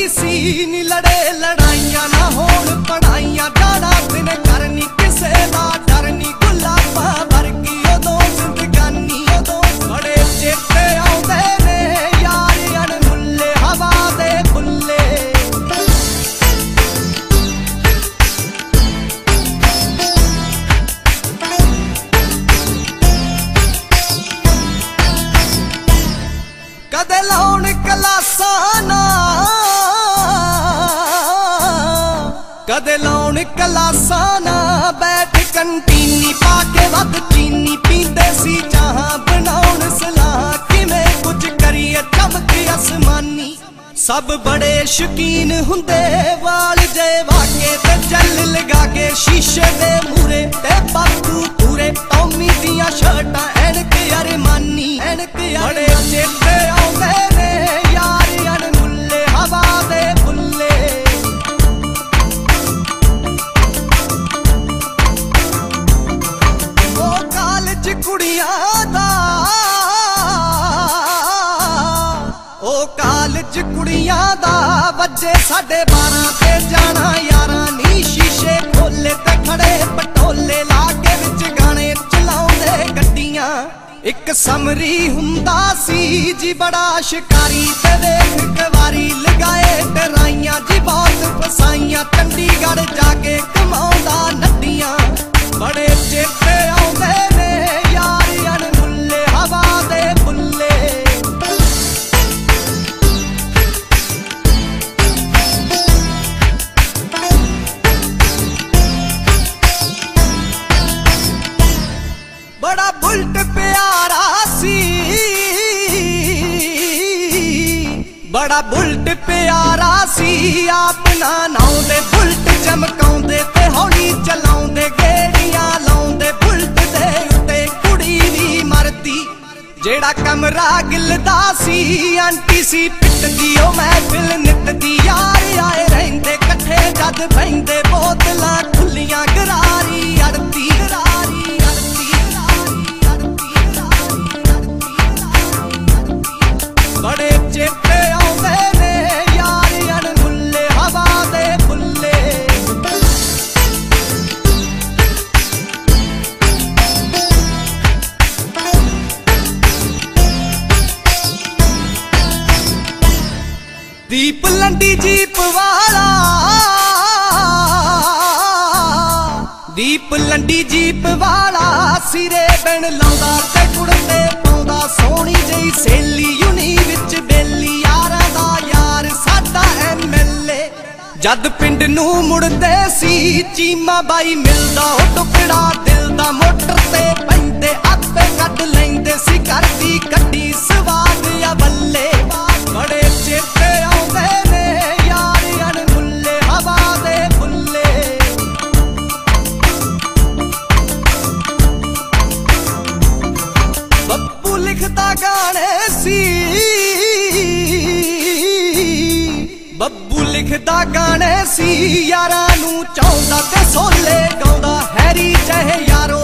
ਵੱਖਰੀ ਸੀ ਨੀ ਲੜੇ ਲੜਾਈਆਂ ਨਾ ਹੋਣ ਪੜਾਈਆਂ ਜਾਣਾ ਬਿਨ ਕਰਨੀ ਕਦੇ ਲਾਉਣ ਕਲਾਸਾਂ ਨਾ ਬੈਠ, ਕੰਟੀਨੀ ਪਾ ਕੇ ਵੱਧ ਚੀਨੀ ਪੀਂਦੇ ਸੀ, ਚਾਹਾਂ ਬਣਾਉਣ ਸਲਾਹ। ਕਿਵੇਂ ਕੁਝ ਕਰੀਏ, ਚਮਕ ਅਸਮਾਨੀ। ਸਭ ਬੜੇ ਸ਼ਕੀਨ ਹੁੰਦੇ, ਵਾਲ ਜੇ ਵਾਕੇ ਤੇ ਚੱਲ ਲਗਾ ਕੇ ਸ਼ੀਸ਼ੇ ਦੇ ਮੂਰੇ ਤੇ ਬਾਪੂ ਪੂਰੇ ਟੌਮੀ ਦੀਆਂ ਸ਼ਰਟਾਂ ਕੁੜੀਆਂ ਦਾ। ਉਹ ਕਾਲਜ ਕੁੜੀਆਂ ਦਾ ਵੱਜੇ ਸਾਡੇ 12 ਤੇ ਜਾਣਾ, ਯਾਰਾਂ ਨੀ ਸ਼ੀਸ਼ੇ ਖੋਲੇ ਤੇ ਖੜੇ, ਪਟੋਲੇ ਲਾ ਕੇ ਵਿੱਚ ਗਾਣੇ ਚਲਾਉਂਦੇ ਗੱਡੀਆਂ। ਇੱਕ ਸਮਰੀ ਹੁੰਦਾ ਸੀ ਜੀ, ਬੜਾ ਸ਼ਿਕਾਰੀ ਤੇ ਦੇਖ ਕਵਾਰੀ ਲਗਾਏ ਟਰਾਈਆਂ ਜੀ, ਬਹੁਤ ਫਸਾਈਆਂ, ਚੰਡੀਗੜ੍ਹ ਜਾ ਕੇ ਬੜਾ ਬੁਲਟ ਪਿਆਰਾ ਸੀ। ਬੜਾ ਬੁਲਟ ਪਿਆਰਾ ਸੀ। ਆਪਣਾ ਨਾਉਂਦੇ ਬੁਲਟ ਚਮਕਾਉਂਦੇ ਤੇ ਹੌਲੀ ਚਲਾਉਂਦੇ, ਗੇੜੀਆਂ ਲਾਉਂਦੇ ਬੁਲਟ ਦੇ ਉੱਤੇ ਕੁੜੀ ਵੀ ਮਰਦੀ। ਜਿਹੜਾ ਕਮਰਾ ਗਿਲਦਾ ਸੀ, ਆਂਟੀ ਸੀ ਪਿੱਟਦੀ, ਉਹ ਮਹਿਫਿਲ ਨਿੱਤਦੀ ਯਾਰ ਆਏ ਰਹਿੰਦੇ, ਇਕੱਠੇ ਜਦ ਬੈਂਦੇ ਬੋਤਲਾਂ ਖੁੱਲੀਆਂ ਗਰਾਰੀ ਬੜੇ ਚੇਤੇ ਆਉਂਦੇ ਨੇ ਯਾਰ ਅਣਮੁੱਲੇ ਹਵਾ ਦੇ ਬੁੱਲੇ ਦੀਪ ਲੰਡੀ ਜੀਪ ਵਾਲਾ। ਦੀਪ ਲੰਡੀ ਜੀਪ ਵਾਲਾ ਸਿਰੇ ਬਣ ਲਾਉਂਦਾ ਤੇ ਕੁੜਤੇ ਪਾਉਂਦਾ, ਸੋਹਣੀ ਜਈ ਸੇਲੀ ਜਦ ਪਿੰਡ ਨੂੰ ਮੁੜਦੇ ਸੀ, ਚੀਮਾ ਬਾਈ ਮਿਲਦਾ, ਉਹ ਟੁਕੜਾ ਦਿਲ ਦਾ ਮੋਟਰ ਤੇ ਪੈਂਦੇ ਆਪੇ ਕੱਢ ਲੈਂਦੇ ਸੀ ਕਰਦੀ ਕੱਢੀ ਬੱਬੂ ਗਾਣੇ ਸੀ ਯਾਰਾਂ ਨੂੰ ਚਾਹੁੰਦਾ ਤੇ ਸੋਲੇ ਗਾਉਂਦਾ। ਹੈਰੀ ਚਾਹੇ ਯਾਰੋ